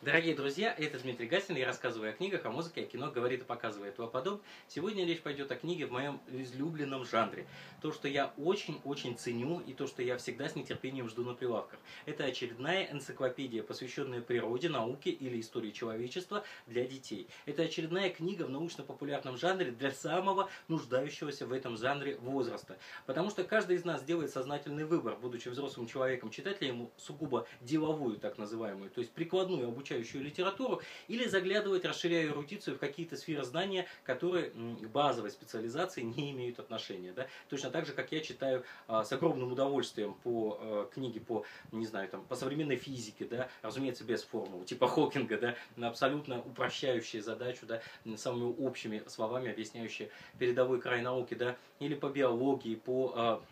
Дорогие друзья, это Дмитрий Гасин, я рассказываю о книгах, о музыке, о кино, говорит и показывает и подобное. Сегодня речь пойдет о книге в моем излюбленном жанре. То, что я очень-очень ценю и то, что я всегда с нетерпением жду на прилавках. Это очередная энциклопедия, посвященная природе, науке или истории человечества для детей. Это очередная книга в научно-популярном жанре для самого нуждающегося в этом жанре возраста. Потому что каждый из нас делает сознательный выбор, будучи взрослым человеком, читать ли ему сугубо деловую, так называемую, то есть прикладную обучение обучающую литературу, или заглядывать, расширяя эрудицию в какие-то сферы знания, которые к базовой специализации не имеют отношения. Да? Точно так же, как я читаю а, с огромным удовольствием по а, книге по, не знаю, там, по современной физике, да, разумеется, без формул, типа Хокинга, да, абсолютно упрощающие задачу, да, самыми общими словами объясняющие передовой край науки, да, или по биологии, по а,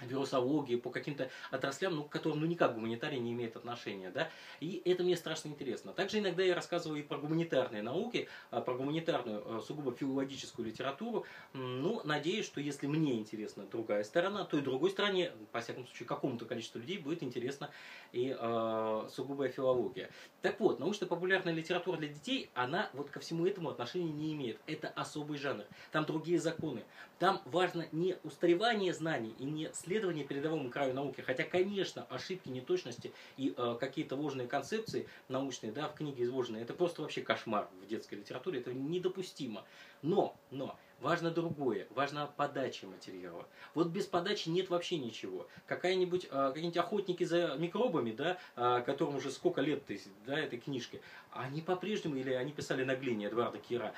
вирусологии, по каким-то отраслям, ну, к которым ну, никак гуманитарий не имеет отношения. Да? И это мне страшно интересно. Также иногда я рассказываю и про гуманитарные науки, а, про гуманитарную, а, сугубо филологическую литературу. Ну, надеюсь, что если мне интересна другая сторона, то и другой стороне, по всякому случаю, какому-то количеству людей будет интересна и э, сугубая филология. Так вот, научно-популярная литература для детей, она вот ко всему этому отношения не имеет. Это особый жанр. Там другие законы. Там важно не устаревание знаний и не исследования передовому краю науки, хотя, конечно, ошибки, неточности и э, какие-то ложные концепции научные, да, в книге изложены, это просто вообще кошмар в детской литературе, это недопустимо. Но, но, Важно другое, важна подача материала. Вот без подачи нет вообще ничего. Какая-нибудь, э, какие-нибудь охотники за микробами, да, э, которым уже сколько лет да, этой книжки, они по-прежнему, или они писали на глине Эдварда Кира,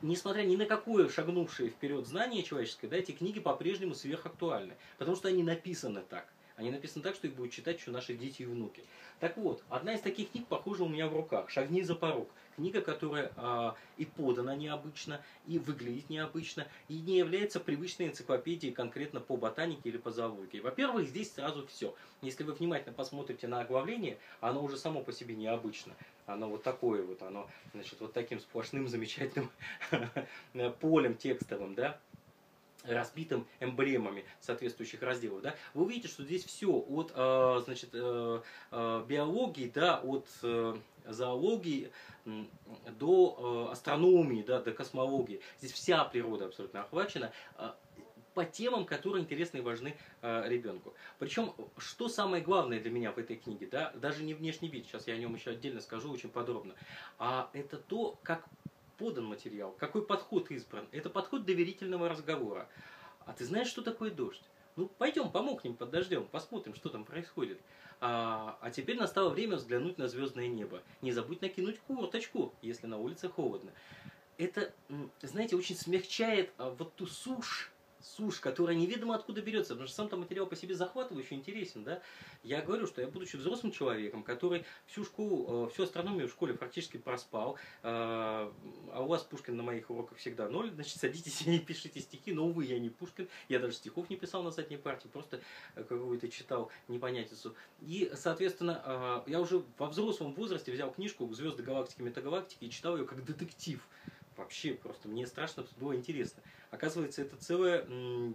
несмотря ни на какое шагнувшее вперед знание человеческое, да, эти книги по-прежнему сверхактуальны, потому что они написаны так. Они написаны так, что их будут читать еще наши дети и внуки. Так вот, одна из таких книг, похожа у меня в руках. «Шагни за порог». Книга, которая а, и подана необычно, и выглядит необычно, и не является привычной энциклопедией конкретно по ботанике или по зоологии. Во-первых, здесь сразу все. Если вы внимательно посмотрите на оглавление, оно уже само по себе необычно. Оно вот такое вот, оно, значит, вот таким сплошным замечательным полем текстовым, да, разбитым эмблемами соответствующих разделов, да, вы увидите, что здесь все от э, значит, э, э, биологии, да, от зоологии до астрономии, да, до космологии. Здесь вся природа абсолютно охвачена по темам, которые интересны и важны э, ребенку. Причем, что самое главное для меня в этой книге, да, даже не внешний вид, сейчас я о нем еще отдельно скажу очень подробно, а это то, как подан материал, какой подход избран. Это подход доверительного разговора. А ты знаешь, что такое дождь? Ну, пойдем, помогнем под дождем, посмотрим, что там происходит. А, а теперь настало время взглянуть на звездное небо. Не забудь накинуть курточку, если на улице холодно. Это, знаете, очень смягчает а, вот ту сушь, сушь, которая неведомо откуда берется, потому что сам там материал по себе захватывающий, интересен, да. Я говорю, что я, будучи взрослым человеком, который всю школу, э, всю астрономию в школе практически проспал, э, а у вас Пушкин на моих уроках всегда ноль, значит, садитесь и пишите стихи, но, увы, я не Пушкин, я даже стихов не писал на задней партии, просто какую-то читал непонятицу. И, соответственно, э, я уже во взрослом возрасте взял книжку «Звезды галактики, метагалактики» и читал ее как детектив вообще просто мне страшно было интересно. Оказывается, это целая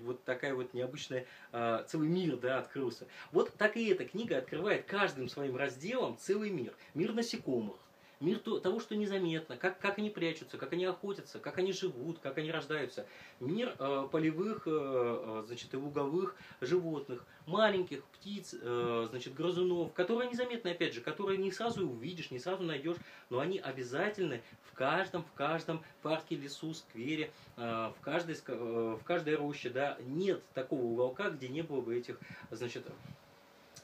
вот такая вот необычная, а, целый мир, да, открылся. Вот так и эта книга открывает каждым своим разделом целый мир. Мир насекомых, Мир того, что незаметно, как, как они прячутся, как они охотятся, как они живут, как они рождаются. Мир э, полевых, э, э, значит, и луговых животных, маленьких птиц, э, значит, грызунов, которые незаметны, опять же, которые не сразу увидишь, не сразу найдешь, но они обязательны в каждом, в каждом парке, лесу, сквере, э, в, каждой, э, в каждой роще, да, нет такого уголка, где не было бы этих, значит,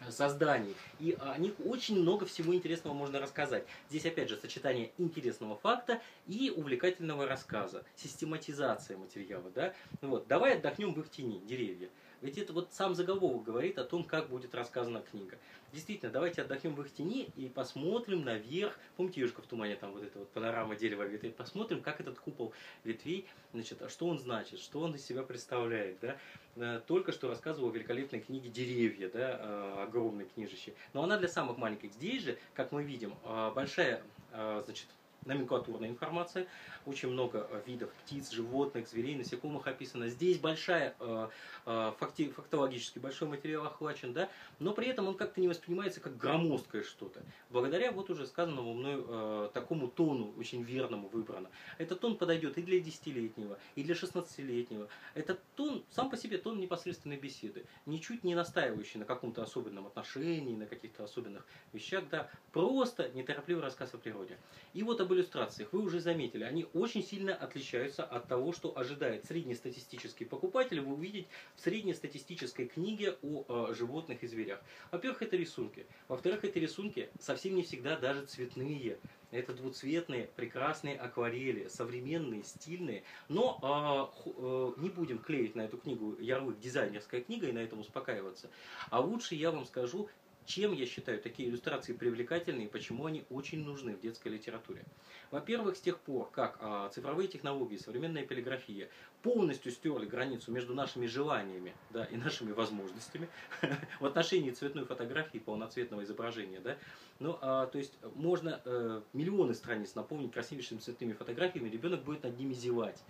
созданий. И о них очень много всего интересного можно рассказать. Здесь опять же сочетание интересного факта и увлекательного рассказа, систематизация материала. Да? Вот. Давай отдохнем в их тени, деревья. Ведь это вот сам заголовок говорит о том, как будет рассказана книга. Действительно, давайте отдохнем в их тени и посмотрим наверх. Помните «Ежика в тумане», там вот эта вот панорама дерева ветвей. Посмотрим, как этот купол ветвей, значит, а что он значит, что он из себя представляет. Да? Э, только что рассказывал о великолепной книге «Деревья», да, э, огромной книжище. Но она для самых маленьких. Здесь же, как мы видим, э, большая, значит, номенклатурная информация, очень много э, видов птиц, животных, зверей, насекомых описано. Здесь большая, э, э, факти, фактологически большой материал охвачен, да, но при этом он как-то не воспринимается как громоздкое что-то. Благодаря вот уже сказанному мной э, такому тону, очень верному выбрано. Этот тон подойдет и для 10-летнего, и для 16-летнего. Этот тон, сам по себе тон непосредственной беседы, ничуть не настаивающий на каком-то особенном отношении, на каких-то особенных вещах, да, просто неторопливый рассказ о природе. И вот об иллюстрациях вы уже заметили, они очень сильно отличаются от того, что ожидает среднестатистический покупатель вы увидеть в среднестатистической книге о э, животных и зверях. Во-первых, это рисунки. Во-вторых, это рисунки совсем не всегда даже цветные. Это двуцветные, прекрасные акварели, современные, стильные. Но э, э, не будем клеить на эту книгу ярлык дизайнерская книга и на этом успокаиваться. А лучше я вам скажу, чем я считаю такие иллюстрации привлекательны и почему они очень нужны в детской литературе? Во-первых, с тех пор, как а, цифровые технологии, современная полиграфия полностью стерли границу между нашими желаниями да, и нашими возможностями в отношении цветной фотографии и полноцветного изображения. Да? Ну, а, то есть можно э, миллионы страниц наполнить красивейшими цветными фотографиями, ребенок будет над ними зевать.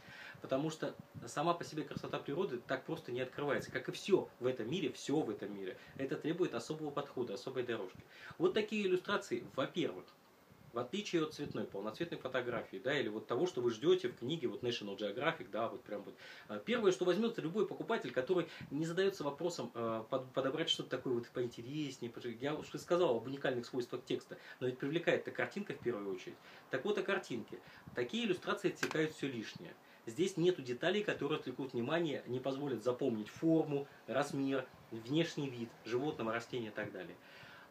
Потому что сама по себе красота природы так просто не открывается. Как и все в этом мире, все в этом мире. Это требует особого подхода, особой дорожки. Вот такие иллюстрации, во-первых, в отличие от цветной, полноцветной фотографии, да, или вот того, что вы ждете в книге, вот National Geographic, да, вот прям вот. А, первое, что возьмет любой покупатель, который не задается вопросом э, подобрать что-то такое вот поинтереснее, я уже сказал об уникальных свойствах текста, но ведь привлекает-то картинка в первую очередь. Так вот о картинке. Такие иллюстрации отсекают все лишнее. Здесь нету деталей, которые отвлекут внимание, не позволят запомнить форму, размер, внешний вид животного, растения и так далее.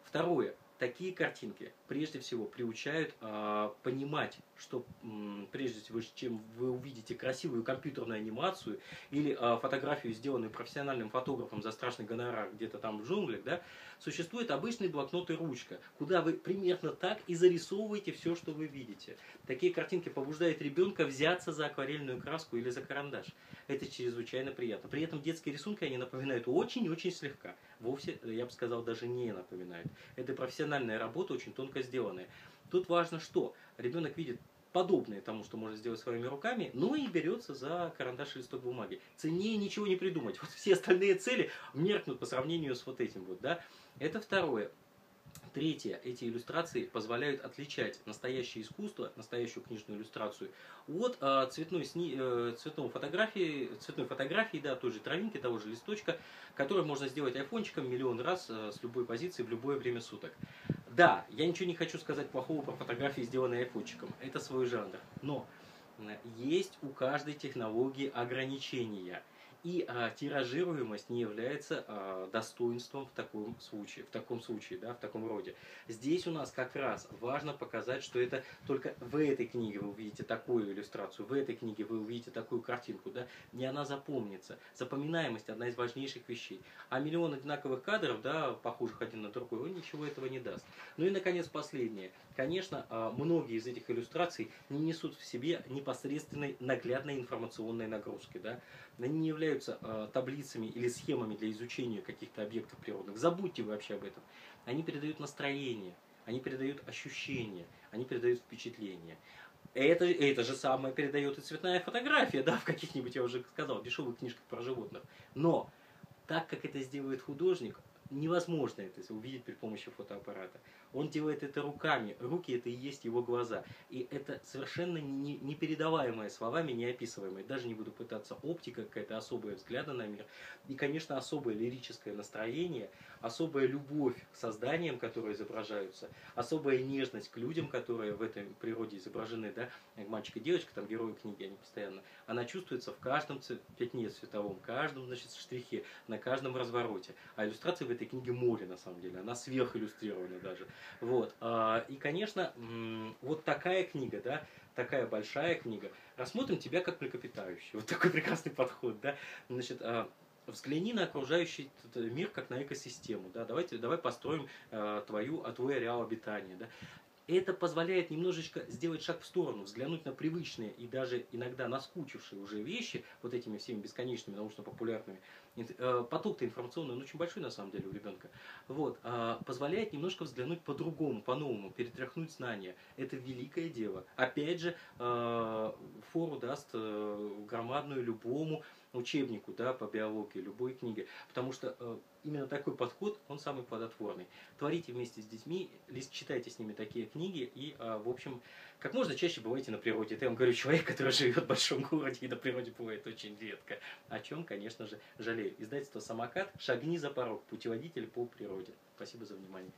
Второе такие картинки прежде всего приучают э, понимать, что м, прежде всего, чем вы увидите красивую компьютерную анимацию или э, фотографию, сделанную профессиональным фотографом за страшный гонорар где-то там в джунглях, да, существует обычный блокнот и ручка, куда вы примерно так и зарисовываете все, что вы видите. Такие картинки побуждают ребенка взяться за акварельную краску или за карандаш. Это чрезвычайно приятно. При этом детские рисунки, они напоминают очень-очень слегка. Вовсе, я бы сказал, даже не напоминают. Это профессиональная работа, очень тонко сделанная. Тут важно что? Ребенок видит подобное тому, что можно сделать своими руками, но и берется за карандаш и листок бумаги. Ценнее ничего не придумать. Вот все остальные цели меркнут по сравнению с вот этим вот, да. Это второе. Третье. Эти иллюстрации позволяют отличать настоящее искусство, настоящую книжную иллюстрацию от э, цветной, сни, э, цветной, фотографии, цветной фотографии, да, той же травинки, того же листочка, который можно сделать айфончиком миллион раз э, с любой позиции в любое время суток. Да, я ничего не хочу сказать плохого про фотографии, сделанные айфончиком. Это свой жанр. Но есть у каждой технологии ограничения – и а, тиражируемость не является а, достоинством в таком случае, в таком случае, да, в таком роде. Здесь у нас как раз важно показать, что это только в этой книге вы увидите такую иллюстрацию, в этой книге вы увидите такую картинку, да, не она запомнится. Запоминаемость одна из важнейших вещей. А миллион одинаковых кадров, да, похожих один на другой, он ничего этого не даст. Ну и наконец последнее. Конечно, а, многие из этих иллюстраций не несут в себе непосредственной наглядной информационной нагрузки, да. Они не являются являются э, таблицами или схемами для изучения каких-то объектов природных. Забудьте вообще об этом. Они передают настроение, они передают ощущения, они передают впечатление. Это, это же самое передает и цветная фотография, да, в каких-нибудь, я уже сказал, дешевых книжках про животных. Но так как это сделает художник, невозможно это увидеть при помощи фотоаппарата. Он делает это руками. Руки это и есть его глаза. И это совершенно не, непередаваемое словами, неописываемое. Даже не буду пытаться. Оптика, какая-то особая взгляда на мир. И, конечно, особое лирическое настроение, особая любовь к созданиям, которые изображаются, особая нежность к людям, которые в этой природе изображены, да, мальчик и девочка, там герои книги, они постоянно, она чувствуется в каждом пятне цветовом, каждом, значит, штрихе, на каждом развороте. А иллюстрации в этой книге море, на самом деле, она сверхиллюстрирована даже. Вот. А, и, конечно, вот такая книга, да, такая большая книга, рассмотрим тебя как млекопитающий. Вот такой прекрасный подход, да. Значит, а, взгляни на окружающий мир как на экосистему, да, давайте, давай построим э, твою, твой ареал обитания, да. Это позволяет немножечко сделать шаг в сторону, взглянуть на привычные и даже иногда наскучившие уже вещи, вот этими всеми бесконечными научно-популярными. Э, поток-то информационный, он очень большой на самом деле у ребенка. Вот, а, позволяет немножко взглянуть по-другому, по-новому, перетряхнуть знания. Это великое дело. Опять же, э, фору даст э, громадную любому учебнику да, по биологии, любой книге. Потому что э, именно такой подход, он самый плодотворный. Творите вместе с детьми, читайте с ними такие книги и, э, в общем, как можно чаще бывайте на природе. Это я вам говорю человек, который живет в большом городе и на природе бывает очень редко. О чем, конечно же, жалею. Издательство «Самокат. Шагни за порог. Путеводитель по природе». Спасибо за внимание.